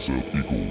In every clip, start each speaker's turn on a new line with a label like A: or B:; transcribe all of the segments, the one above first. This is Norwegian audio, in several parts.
A: Lysøt ikon.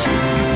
B: Thank you.